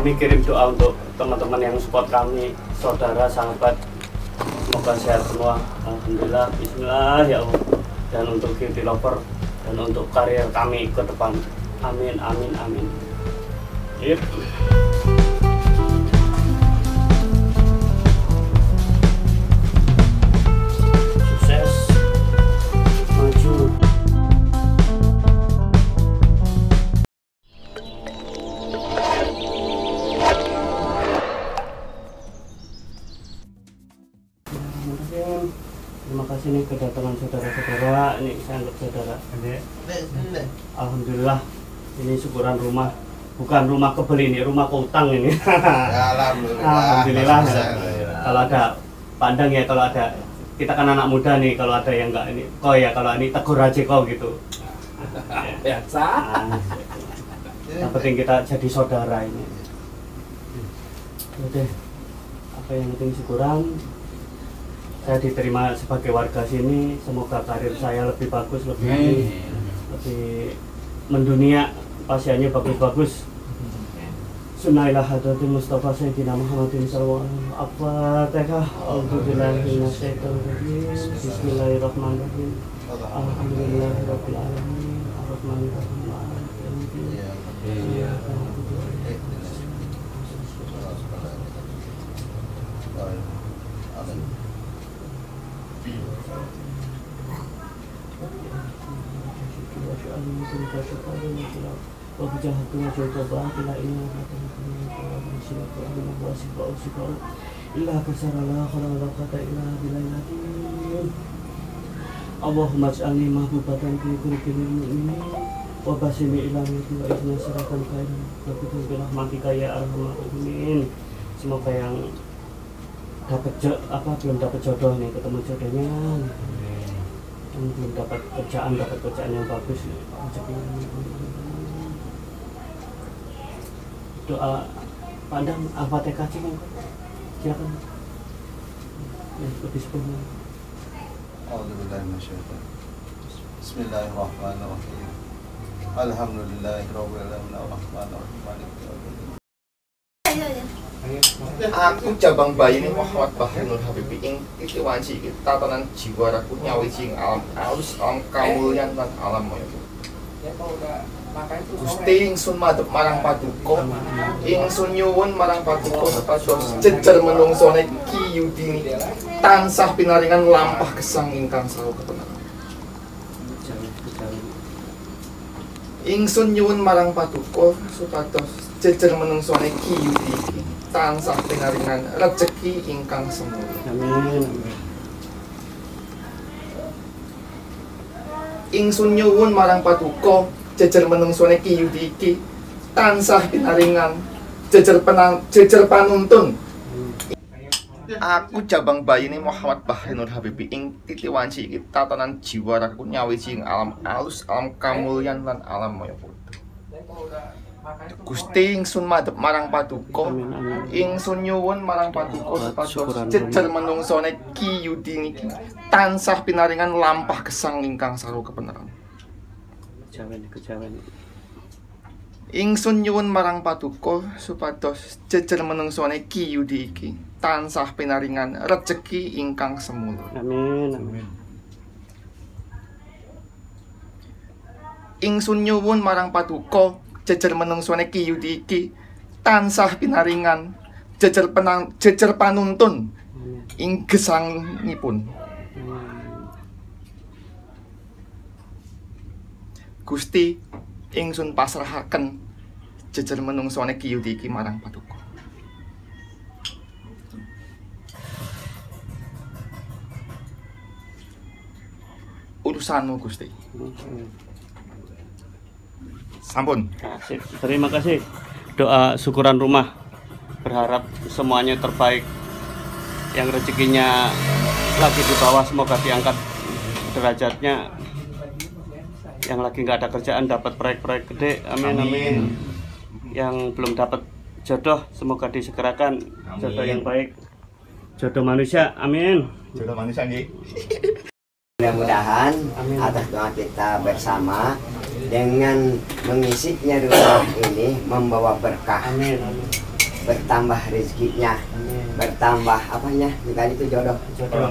kami kirim doa untuk teman-teman yang support kami, saudara, sahabat. Semoga sehat semua. Alhamdulillah, Bismillah ya Allah. Dan untuk Beauty Lover dan untuk karir kami ke depan. Amin, amin, amin. Yep. Syukuran rumah. Bukan rumah kebeli ini, rumah keutang ini. Alhamdulillah. Alhamdulillah. Alhamdulillah. Kalau ada pandang ya kalau ada kita kan anak muda nih kalau ada yang enggak ini kau ya kalau ini tegur aja kau gitu. Biasa. Nah, yang penting kita jadi saudara ini. Oke. Apa yang penting syukuran saya diterima sebagai warga sini semoga karir saya lebih bagus lebih ini, lebih mendunia pasiennya bagus-bagus. Sunailah hadratin Mustafa Sayyidina Muhammadin sallallahu Al-Fatihah A'udzubillahi minasyaitonirrajim Bismillahirrahmanirrahim. Alhamdulillahirabbil alamin jang hatungan sa ibaba ila ila matahitin ng pangalan sila ko ang lumawa si bau si ilah ila kasarala kalalang kata ilah bila natin Allah j'alni mahbubatan fi qulubil mu'minin wa basimi ila mati wa ijna siratan khairan wa bikum bi rahmatika ya arhamar rahimin. Semoga yang dapat apa belum dapat jodoh nih ketemu jodohnya. Belum dapat kerjaan dapat kerjaan yang bagus ya, rezekinya doa pandang al-fatihah kan silakan ya, lebih sebelumnya Bismillahirrahmanirrahim. Yaumiddin. Aku cabang bayi ini Muhammad Bahrinul Habibi ing iki tatanan jiwa raku nyawiji ing alam alus alam kamulyan lan alam moyo. Gusti ingsun madhep marang paduka ingsun nyuwun marang paduka supados jejer menungsone Ki Yudini tansah pinaringan lampah gesang ingkang sawu kebenaran. Ingsun nyuwun marang paduka supados jejer menungsone Ki Yudi iki tansah pinaringan rejeki ingkang semu. amin amin Ingsun nyuwun marang paduka jejer menungsone Ki Yudi iki tansah pinaringan. Jejer penang jejer panuntun. Aku jabang bayi ini Muhammad Bahrinur Habibi. Ing titi wanci iki tatanan jiwa raku nyawiji ing alam alus alam kamulyan lan alam moyo Gusti ingsun madhep marang paduka ingsun nyuwun marang paduka supados jejer menungsone Ki Yudi niki tansah pinaringan lampah gesang ingkang saru kebenaran. Kejawen kejawen Ingsun nyuwun marang paduka supados jejer menungsone Ki Yudi iki tansah pinaringan rejeki ingkang semula. amin amin Ingsun nyuwun marang paduka jejer menungsone Ki Yudi iki tansah pinaringan jejer penang jejer panuntun ing gesangipun. amin Gusti ingsun pasrahaken jejer menungsone Ki Yudi iki marang paduka. Urusanmu Gusti. Sampun. Terima kasih. Doa syukuran rumah. Berharap semuanya terbaik. Yang rezekinya lagi di bawah semoga diangkat derajatnya. Yang lagi nggak ada kerjaan dapat proyek-proyek gede. Amin amin. Yang belum dapat jodoh semoga disegerakan jodoh yang baik. Jodoh manusia. Amin. Jodoh manusia nggih. Mudah-mudahan Amin. atas doa kita bersama dengan mengisinya rumah ini membawa berkah. Amin. amin. bertambah rezekinya, Amin. bertambah apanya? Bukan itu jodoh. Jodoh.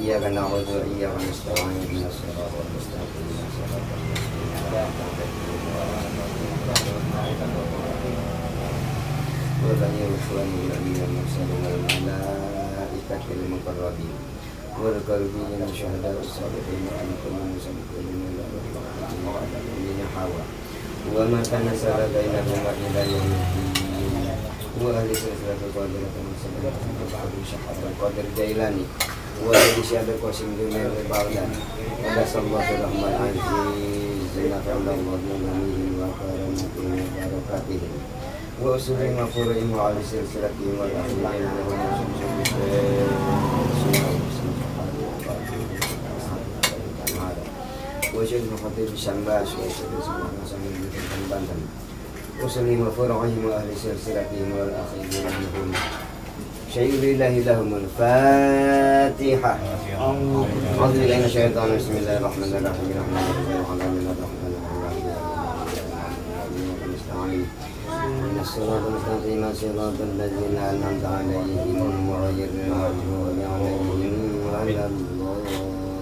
إياك نعبد وإياك نستعين اهدنا الصراط المستقيم صراط الذين أنعمت عليهم غير المغضوب عليهم ولا الضالين وغير إخواني الذين المرسلين الملائكة المقربين والقربين الشهداء الصالحين أن كل مسلمين من الرحمن وعلى الذين حوا وما كان سر بينهما إلى يوم الدين وأهل سلسلة القادرة المسلمة بعد شحر القادر الجيلاني وشهادة واشم جميع بعضنا ونسأل الله الرحمن العزيز نفع الله بنعمه وكرمه وبركاته وأسر مغفورهم وعلى سلسلتهم والأخلاقين وهم وشهد الخطيب الشمباش وشهد سبحان الله وسلم. وفرعهم وأهل سلسلتهم والأخرين منهم شيء لله لهم الفاتحة. أعوذ بالله من الشيطان. بسم الله الرحمن الرحيم. الرحمن الرحيم. الرحمن الرحيم. نستعين إن الصراط المستقيم صراط الذين أنعمت عليهم غير المغضوب عليهم ولا الضالين.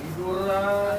cekir. Boleh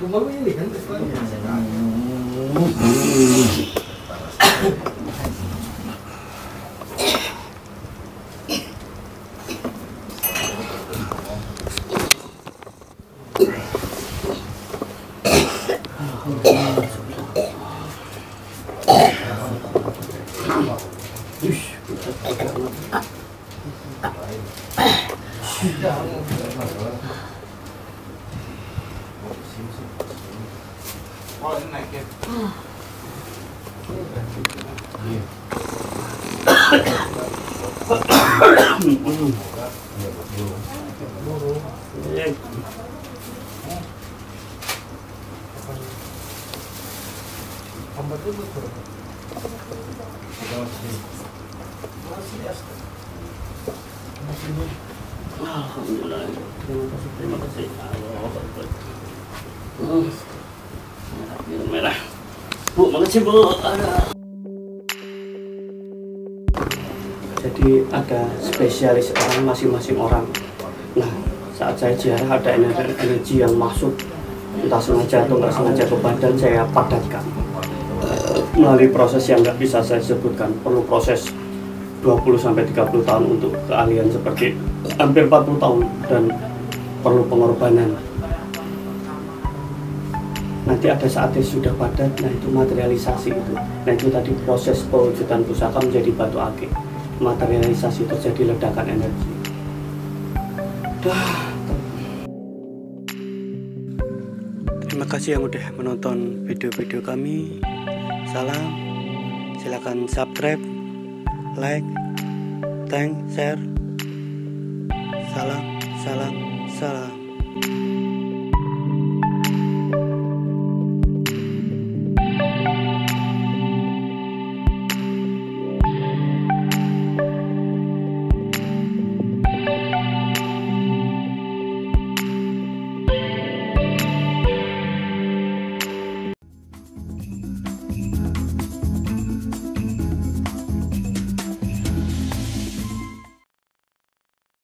Gue mới biết liền đến được có nhà sẽ Alhamdulillah. Terima kasih, terima kasih. Allah Jadi ada spesialis orang masing-masing orang. Nah, saat saya ziarah ada energi, yang masuk entah sengaja atau nggak sengaja ke badan saya padatkan Eh, melalui proses yang nggak bisa saya sebutkan perlu proses 20 sampai 30 tahun untuk keahlian seperti hampir 40 tahun dan perlu pengorbanan. Nanti ada saatnya sudah padat, nah itu materialisasi itu. Nah itu tadi proses pewujudan pusaka menjadi batu akik. Materialisasi terjadi ledakan energi. Dah. Terima kasih yang udah menonton video-video kami. Salam. Silakan subscribe like, thank, share. Salam, salam, salam.